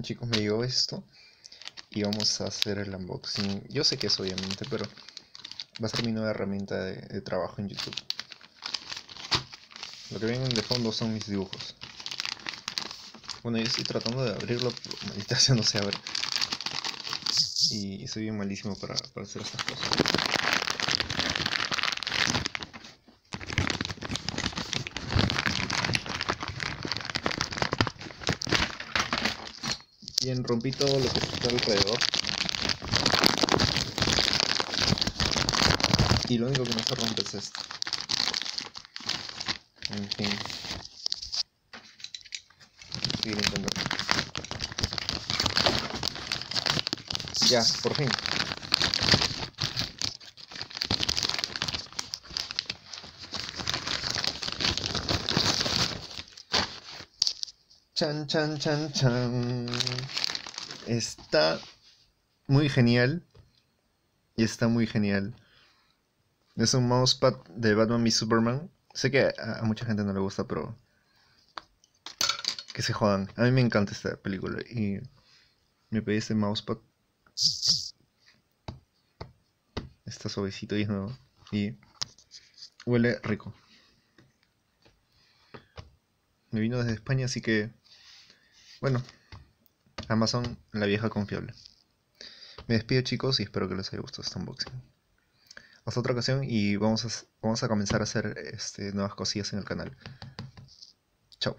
Chicos, me llegó esto y vamos a hacer el unboxing. Yo sé que es obviamente, pero va a ser mi nueva herramienta de, trabajo en YouTube. Lo que ven de fondo son mis dibujos. Bueno, yo estoy tratando de abrirlo, pero maldita sea no sé ver Y soy bien malísimo para, para hacer estas cosas. Bien, rompí todo lo que está alrededor. Y lo único que no se rompe es esto. En fin. Seguir intentando. Ya, por fin. Chan, chan, chan, chan. Está muy genial. Y está muy genial. Es un mousepad de Batman y Superman. Sé que a, mucha gente no le gusta, pero. Que se jodan. A mí me encanta esta película. Y me pedí este mousepad. Está suavecito y es nuevo. Y huele rico. Me vino desde España, así que bueno, Amazon, la vieja confiable. Me despido chicos y espero que les haya gustado este unboxing. Hasta otra ocasión y vamos a, vamos a comenzar a hacer este, nuevas cosillas en el canal. Chao.